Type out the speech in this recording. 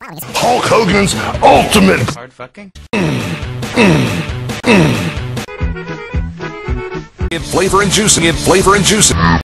Hulk Hogan's ultimate Hard fucking? Flavor and juicing Get flavor and juicing.